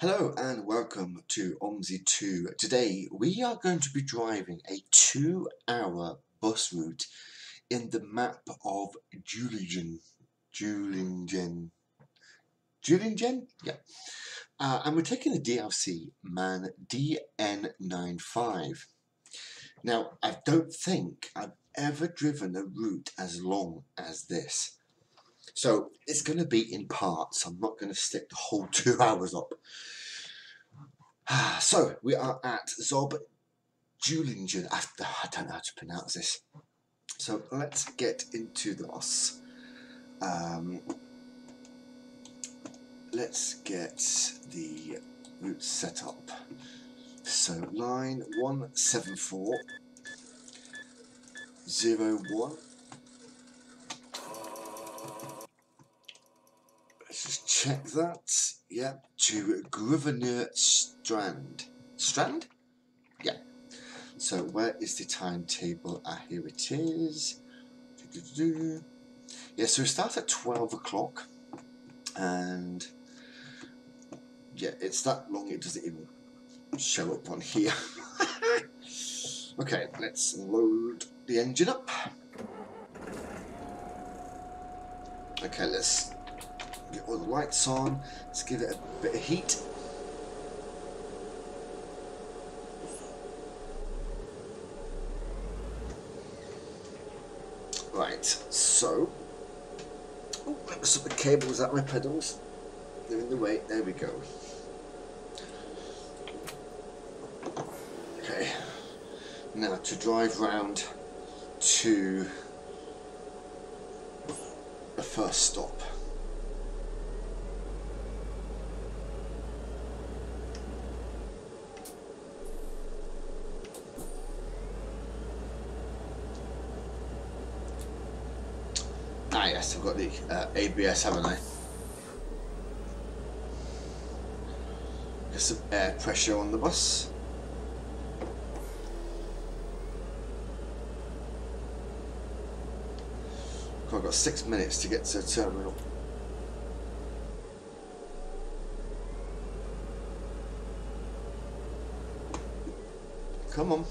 Hello and welcome to OMSI 2. Today we are going to be driving a two hour bus route in the map of Julingen. Julingen. Julingen? Yeah. Uh, and we're taking the DLC MAN DN95. Now, I don't think I've ever driven a route as long as this. So it's going to be in parts. I'm not going to stick the whole two hours up. So we are at Zob Julingen. I don't know how to pronounce this. So let's get into the boss. Um, let's get the route set up. So line 174 01 Let's just check that. Yep, to Grosvenor Strand. Strand? Yeah. So where is the timetable? Ah, here it is. Yeah, so we start at 12 o'clock. And yeah, it's that long it doesn't even show up on here. okay, let's load the engine up. Okay, let's get all the lights on. Let's give it a bit of heat. Right, so oh, me put the cables out my pedals. They're in the way. There we go. Okay, now to drive round to the first stop. Ah yes, I've got the uh, ABS, haven't I? Get some air pressure on the bus. I've got six minutes to get to the terminal. Come on.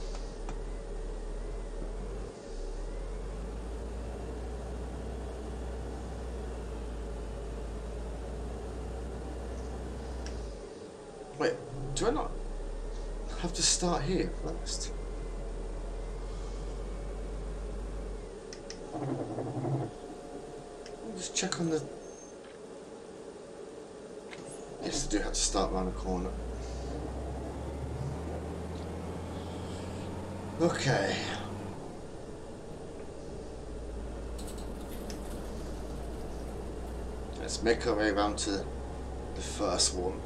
Do I not have to start here first? I'll just check on the... Yes, I do have to start around the corner. Okay. Let's make our way around to the first one.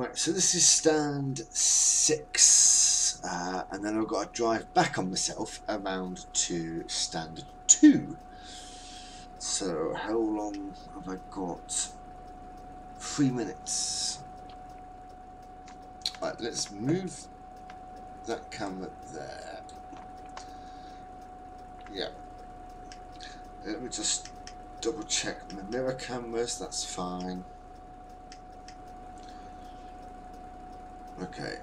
Right, so this is stand six, uh, and then I've got to drive back on myself around to stand two. So how long have I got? Three minutes. Right, let's move that camera there. Yeah. Let me just double check my mirror cameras, that's fine. Okay.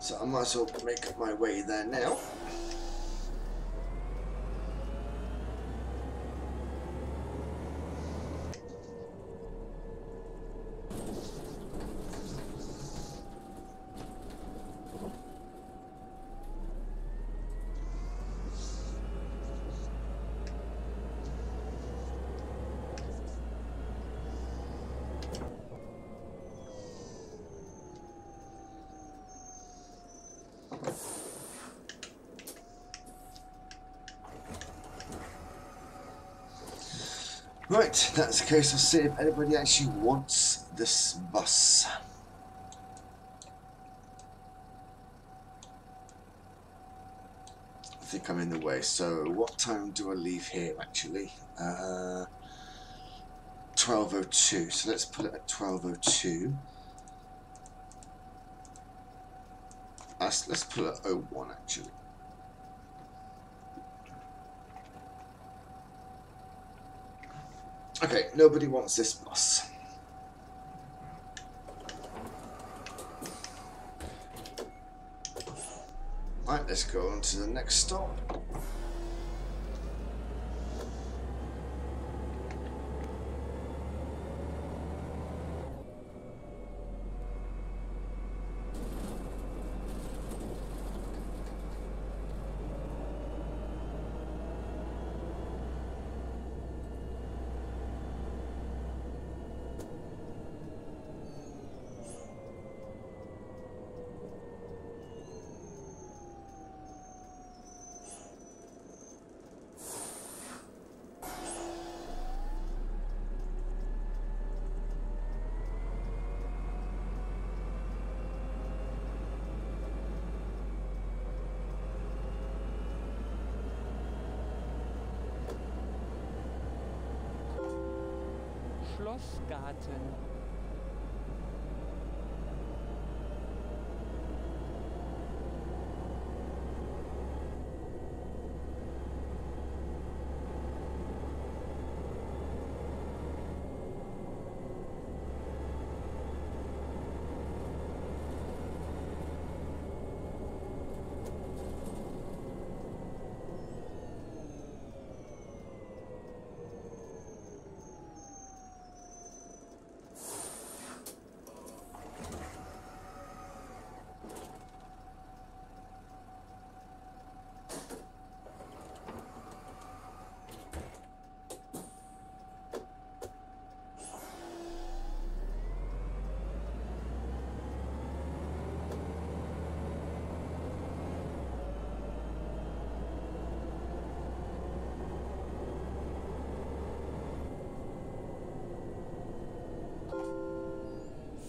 So I might as well make my way there now. Right, that's the case. I'll see if anybody actually wants this bus. I think I'm in the way. So what time do I leave here actually? Uh, 12.02. So let's put it at 12.02. Let's, let's put it at 01 actually. Okay, nobody wants this bus. Right, let's go on to the next stop.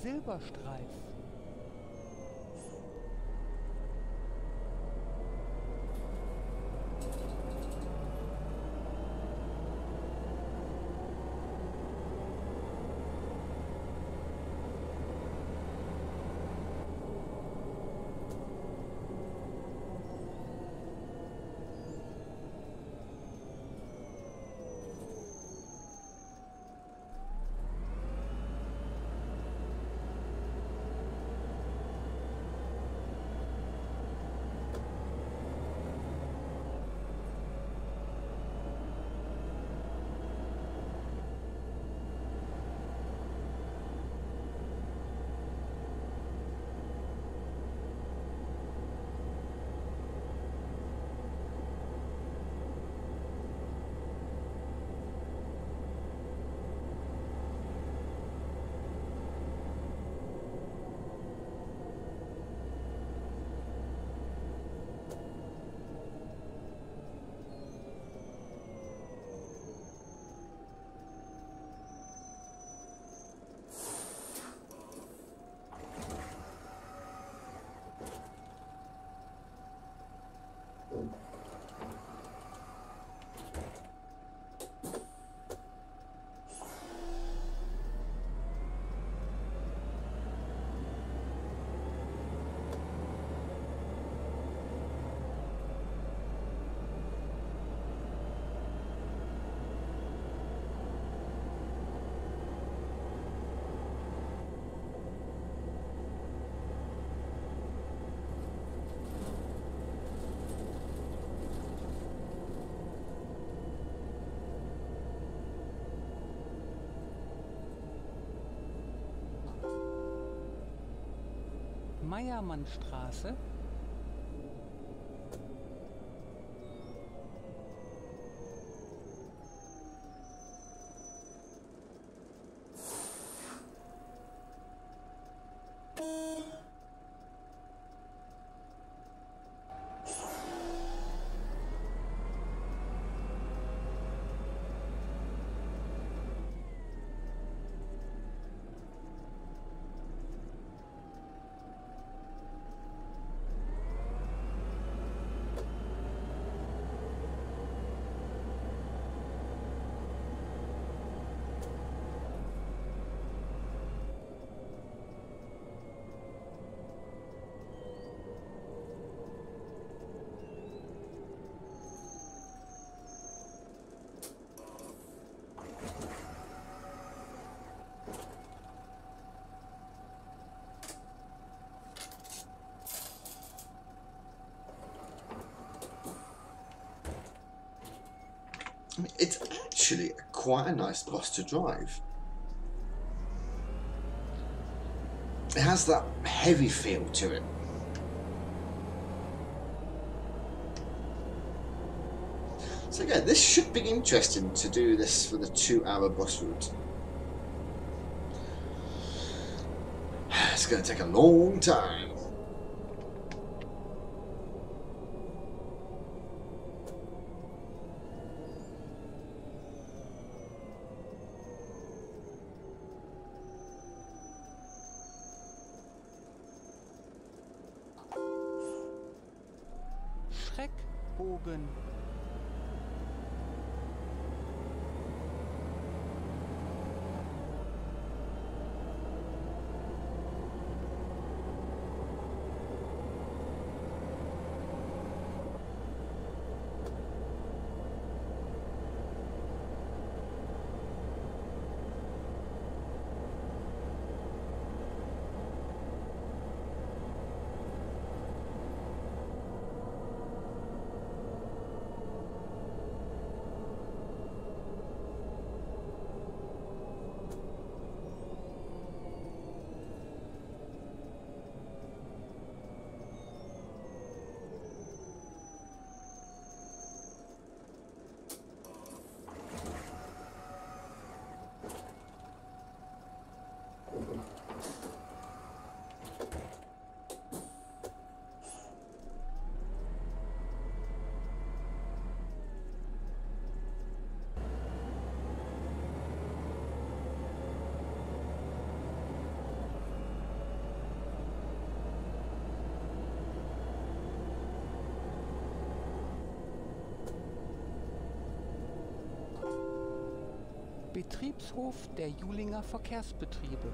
Silberstreif. Meiermannstraße, Mean, it's actually quite a nice bus to drive. It has that heavy feel to it. So again, this should be interesting to do this for the two-hour bus route. It's going to take a long time. Betriebshof der Julinger Verkehrsbetriebe.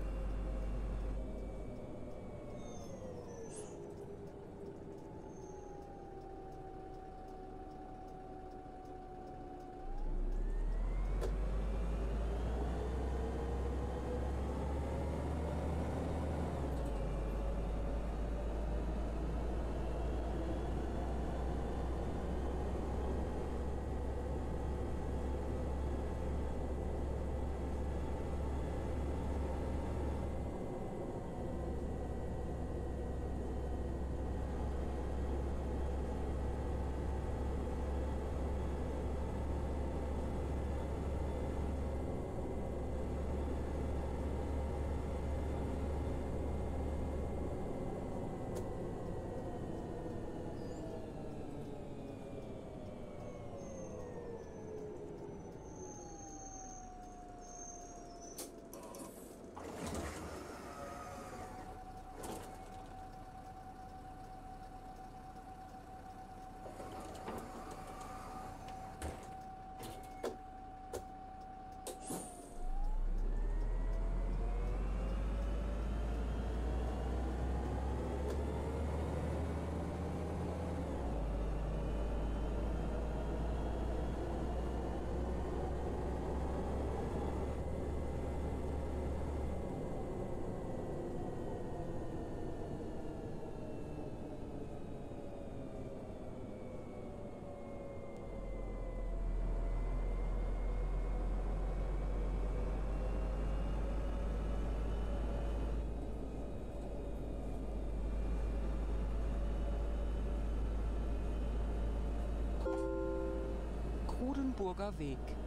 Grudenburger Weg.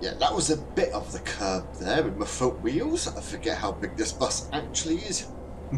Yeah, that was a bit of the curb there with my front wheels. I forget how big this bus actually is.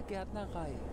Gärtnerei.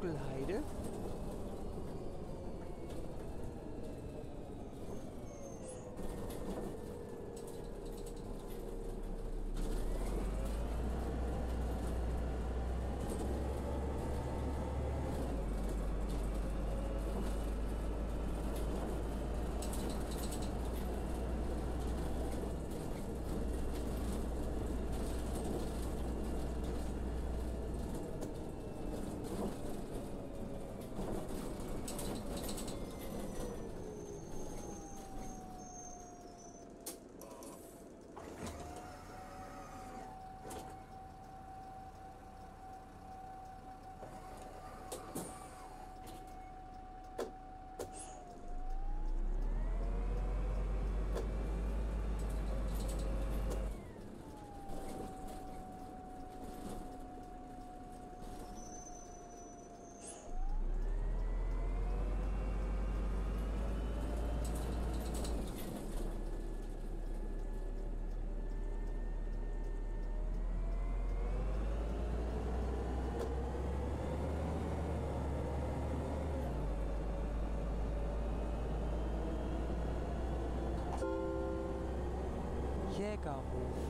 Buckelheide. Jägerhof.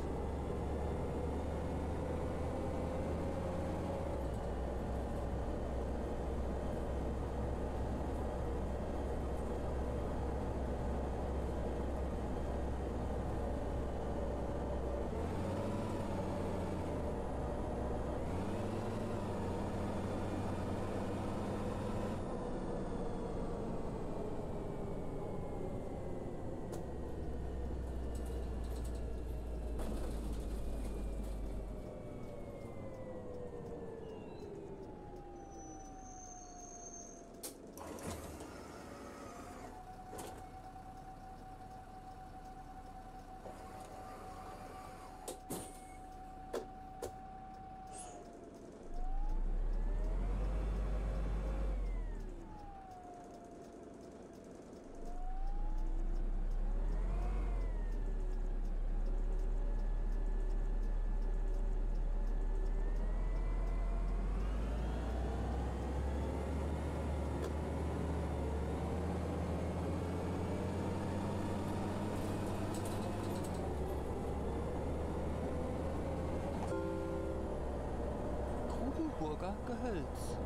Burger Gehölz.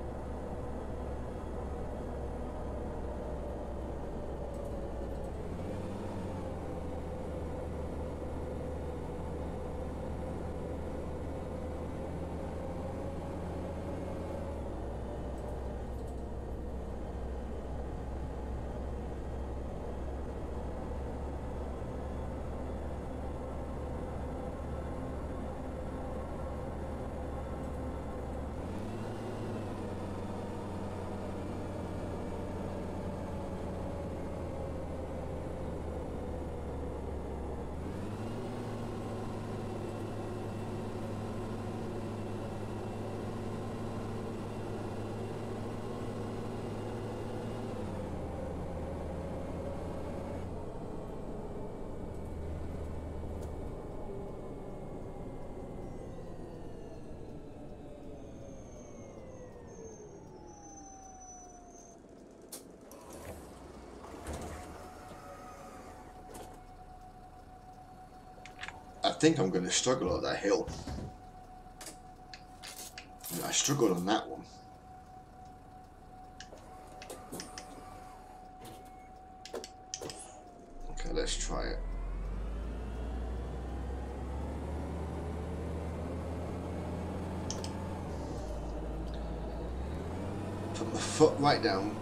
Think I'm going to struggle on that hill. I struggled on that one. Okay, let's try it. Put my foot right down,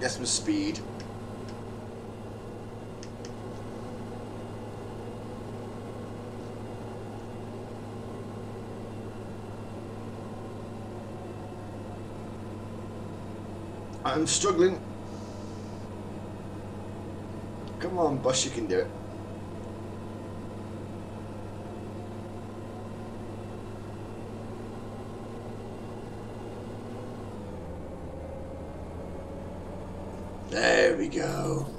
get some speed. I'm struggling. Come on, boss, you can do it. There we go.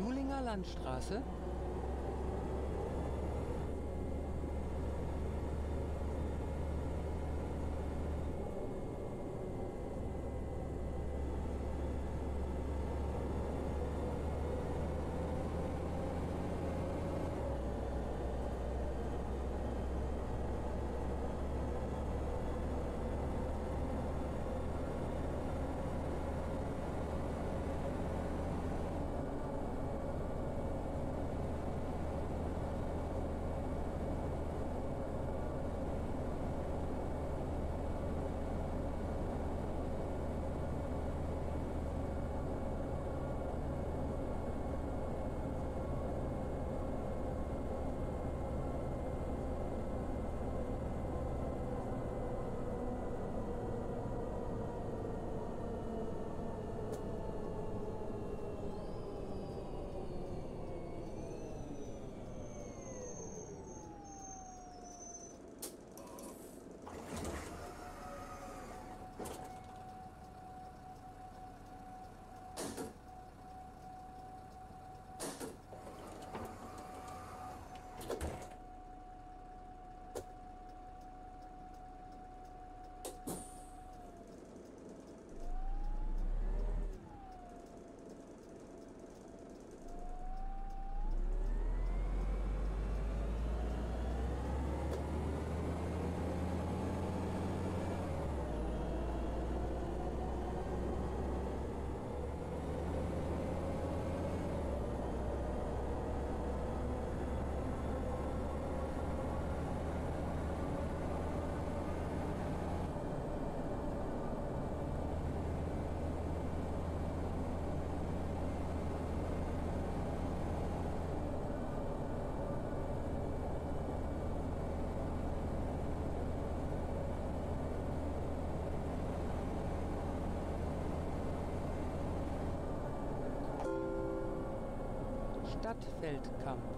Julinger Landstraße? Stadtfeldkampf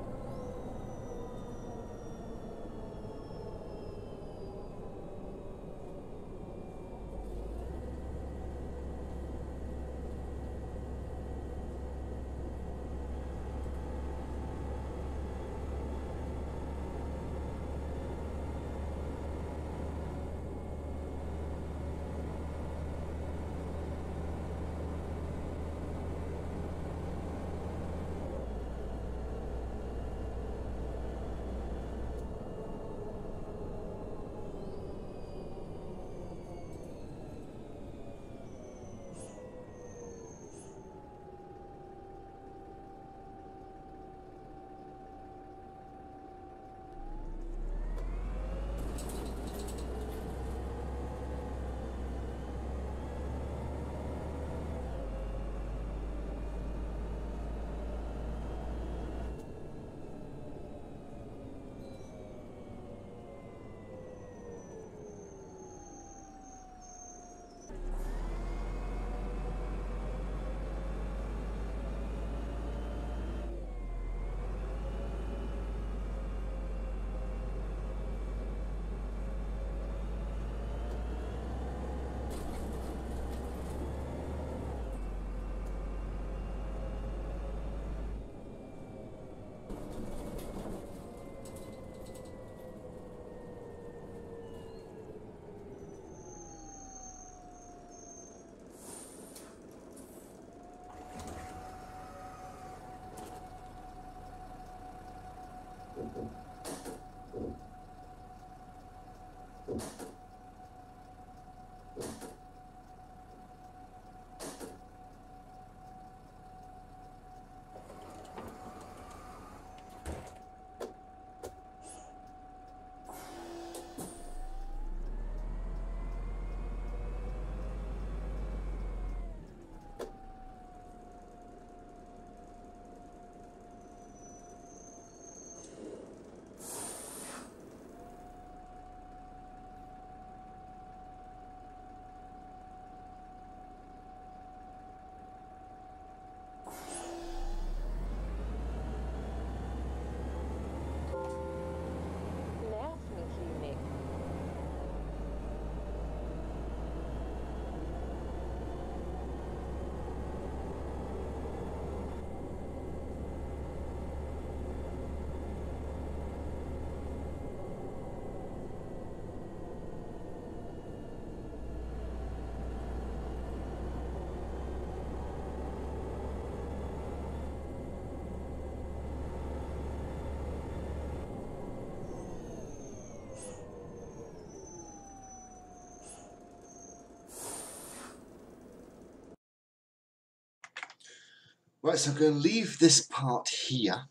Right, so I'm going to leave this part here,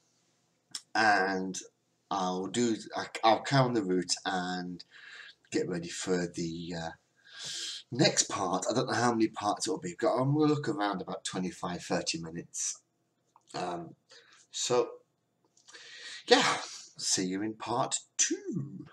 and I'll do. I'll count the route and get ready for the uh, next part. I don't know how many parts it will be. but I'm going to look around about 25, 30 minutes. Um, so, yeah, see you in part two.